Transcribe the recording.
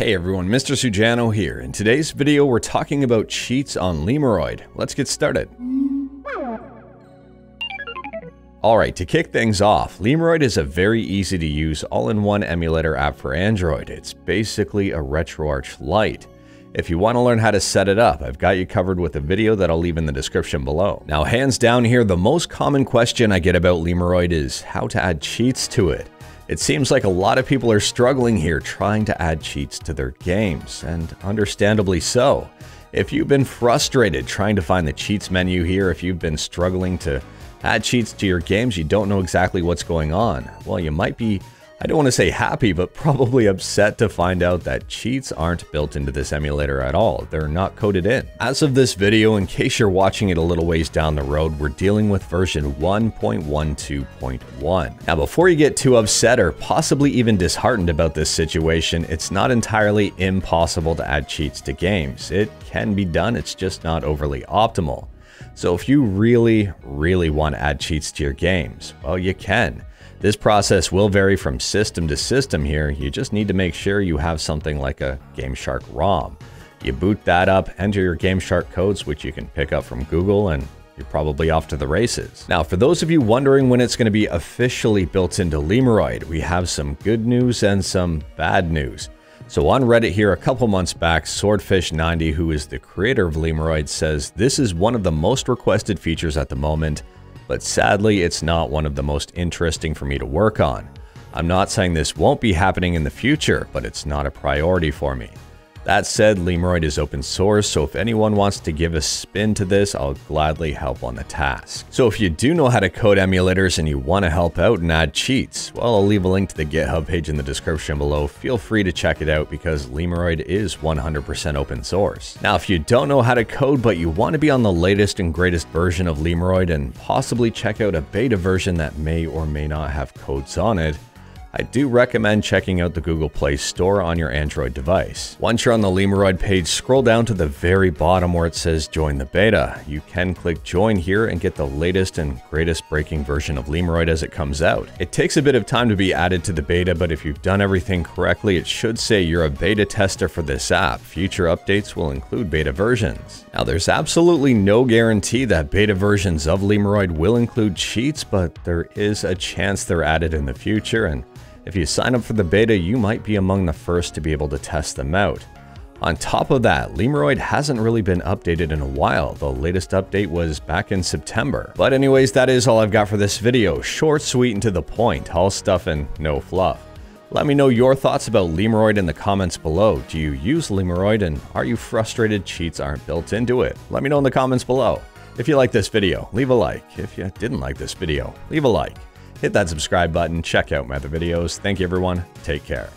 Hey everyone, Mr. Sujano here. In today's video, we're talking about cheats on Lemuroid. Let's get started. Alright, to kick things off, Lemuroid is a very easy to use all-in-one emulator app for Android. It's basically a RetroArch Lite. If you want to learn how to set it up, I've got you covered with a video that I'll leave in the description below. Now hands down here, the most common question I get about Lemuroid is how to add cheats to it. It seems like a lot of people are struggling here trying to add cheats to their games, and understandably so. If you've been frustrated trying to find the cheats menu here, if you've been struggling to add cheats to your games, you don't know exactly what's going on, well, you might be I don't want to say happy, but probably upset to find out that cheats aren't built into this emulator at all. They're not coded in. As of this video, in case you're watching it a little ways down the road, we're dealing with version 1.12.1. Now, before you get too upset or possibly even disheartened about this situation, it's not entirely impossible to add cheats to games. It can be done, it's just not overly optimal. So if you really, really want to add cheats to your games, well, you can. This process will vary from system to system here. You just need to make sure you have something like a GameShark ROM. You boot that up, enter your GameShark codes, which you can pick up from Google, and you're probably off to the races. Now, for those of you wondering when it's going to be officially built into Lemuroid, we have some good news and some bad news. So on Reddit here a couple months back, Swordfish90, who is the creator of Lemuroid, says this is one of the most requested features at the moment, but sadly it's not one of the most interesting for me to work on. I'm not saying this won't be happening in the future, but it's not a priority for me. That said, Lemuroid is open source, so if anyone wants to give a spin to this, I'll gladly help on the task. So if you do know how to code emulators and you want to help out and add cheats, well, I'll leave a link to the GitHub page in the description below. Feel free to check it out because Lemuroid is 100% open source. Now, if you don't know how to code, but you want to be on the latest and greatest version of Lemuroid and possibly check out a beta version that may or may not have codes on it, I do recommend checking out the Google Play Store on your Android device. Once you're on the Lemuroid page, scroll down to the very bottom where it says join the beta. You can click join here and get the latest and greatest breaking version of Lemuroid as it comes out. It takes a bit of time to be added to the beta, but if you've done everything correctly, it should say you're a beta tester for this app. Future updates will include beta versions. Now there's absolutely no guarantee that beta versions of Lemuroid will include cheats, but there is a chance they're added in the future and if you sign up for the beta, you might be among the first to be able to test them out. On top of that, Lemuroid hasn't really been updated in a while. The latest update was back in September. But anyways, that is all I've got for this video. Short, sweet, and to the point. All stuff and no fluff. Let me know your thoughts about Lemuroid in the comments below. Do you use Lemuroid and are you frustrated cheats aren't built into it? Let me know in the comments below. If you like this video, leave a like. If you didn't like this video, leave a like hit that subscribe button, check out my other videos. Thank you everyone, take care.